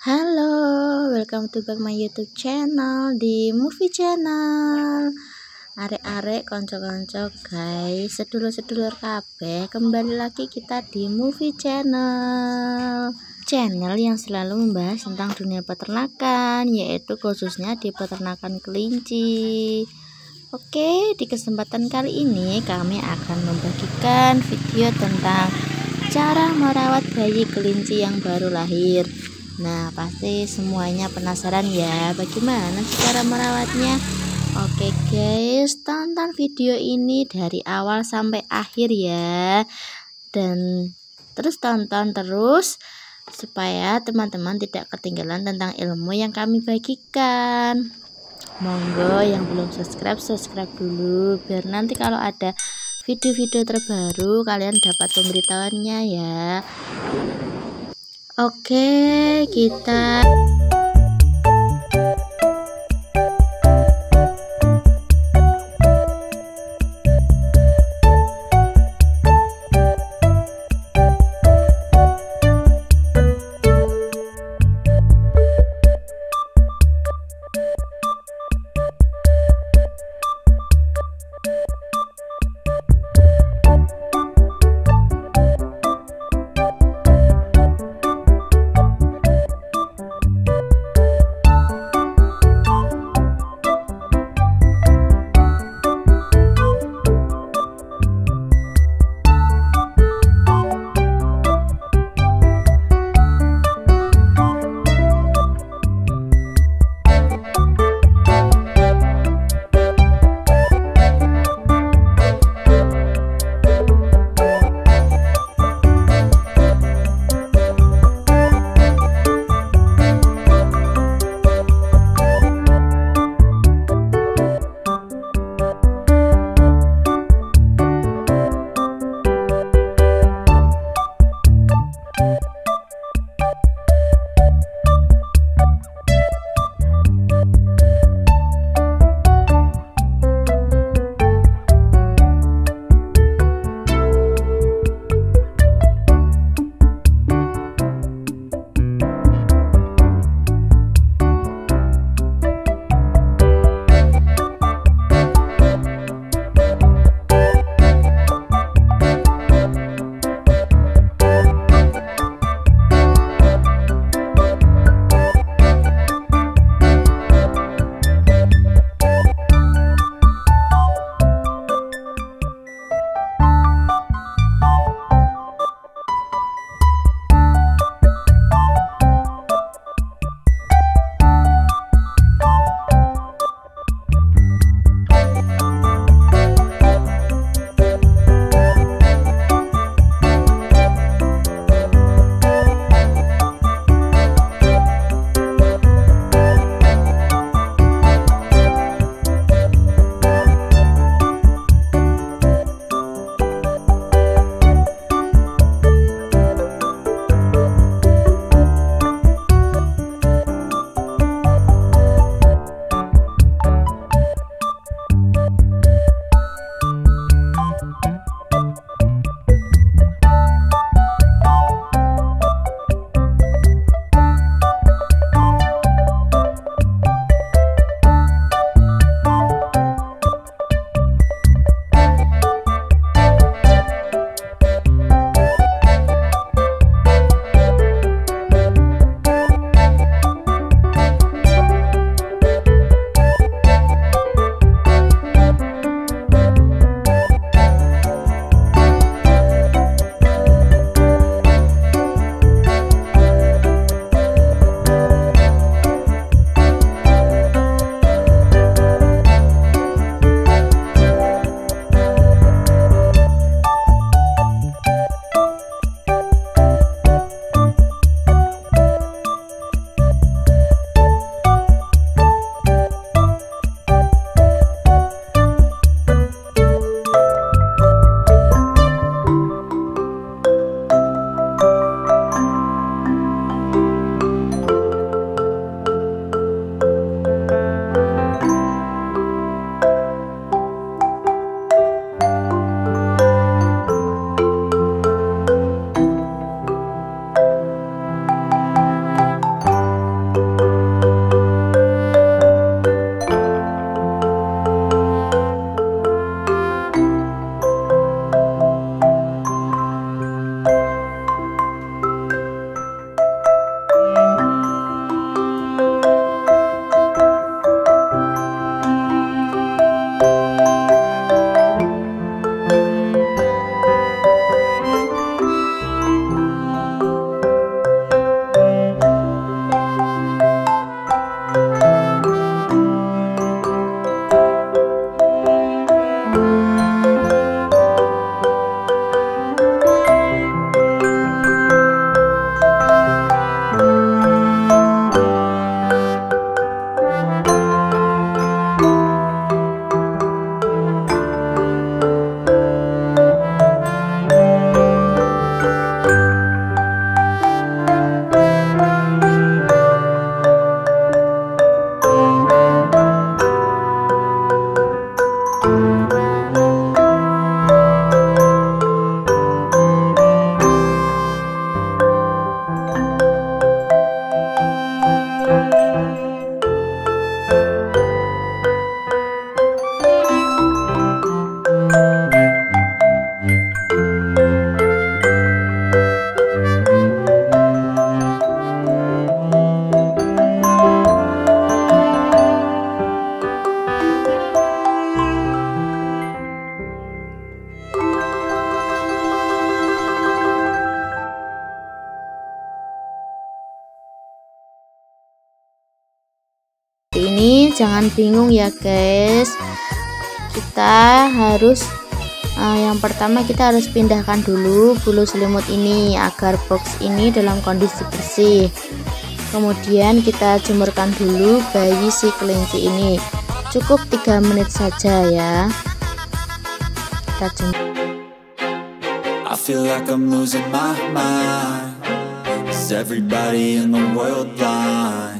Halo, welcome to back my YouTube channel di Movie Channel. Arek-arek konco-konco guys, sedulur-sedulur kabeh, kembali lagi kita di Movie Channel. Channel yang selalu membahas tentang dunia peternakan, yaitu khususnya di peternakan kelinci. Oke, di kesempatan kali ini kami akan membagikan video tentang cara merawat bayi kelinci yang baru lahir. Nah, pasti semuanya penasaran ya bagaimana cara merawatnya. Oke guys, tonton video ini dari awal sampai akhir ya. Dan terus tonton terus supaya teman-teman tidak ketinggalan tentang ilmu yang kami bagikan. Monggo yang belum subscribe, subscribe dulu biar nanti kalau ada video-video terbaru kalian dapat pemberitahuannya ya. Oke, kita you jangan bingung ya guys. Kita harus uh, yang pertama kita harus pindahkan dulu bulu selimut ini agar box ini dalam kondisi bersih. Kemudian kita jemurkan dulu bayi si kelinci ini. Cukup 3 menit saja ya. Kita jemur I feel like I'm losing my mind. Is everybody in the world blind?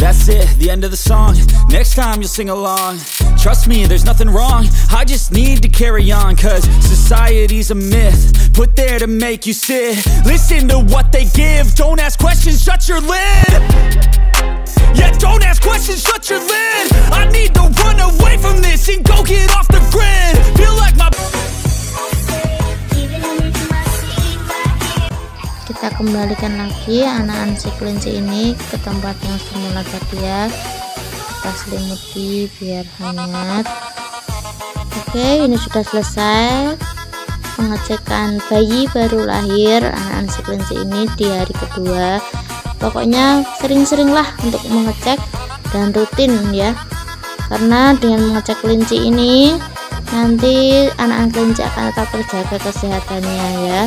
That's it, the end of the song. Next time you'll sing along. Trust me, there's nothing wrong. I just need to carry on Cause society's a myth Put there to make you sit. Listen to what they give. Don't ask questions, shut your lid. Yeah, don't ask questions, shut your lid. I need to run away from this And go get off the grid. Feel like my kita kembalikan lagi anak-anak si kelinci ini ke tempat yang semula tadi ya. Kita selimuti biar hangat. Oke ini sudah selesai. Pengecekan bayi baru lahir anak-anak si kelinci ini di hari kedua. Pokoknya sering-seringlah untuk mengecek dan rutin ya. Karena dengan mengecek kelinci ini nanti anak-anak kelinci akan tetap terjaga kesehatannya ya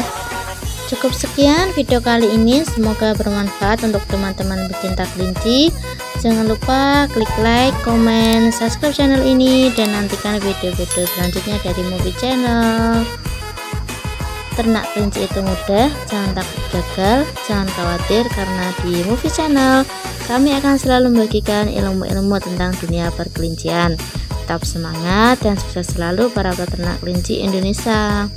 cukup sekian video kali ini. Semoga bermanfaat untuk teman-teman pecinta kelinci. Jangan lupa klik like komen subscribe channel ini dan nantikan video-video selanjutnya dari movie channel. Ternak kelinci itu mudah jangan takut gagal jangan khawatir karena di movie channel kami akan selalu membagikan ilmu-ilmu tentang dunia perkelincian. Tetap semangat dan sukses selalu para peternak kelinci Indonesia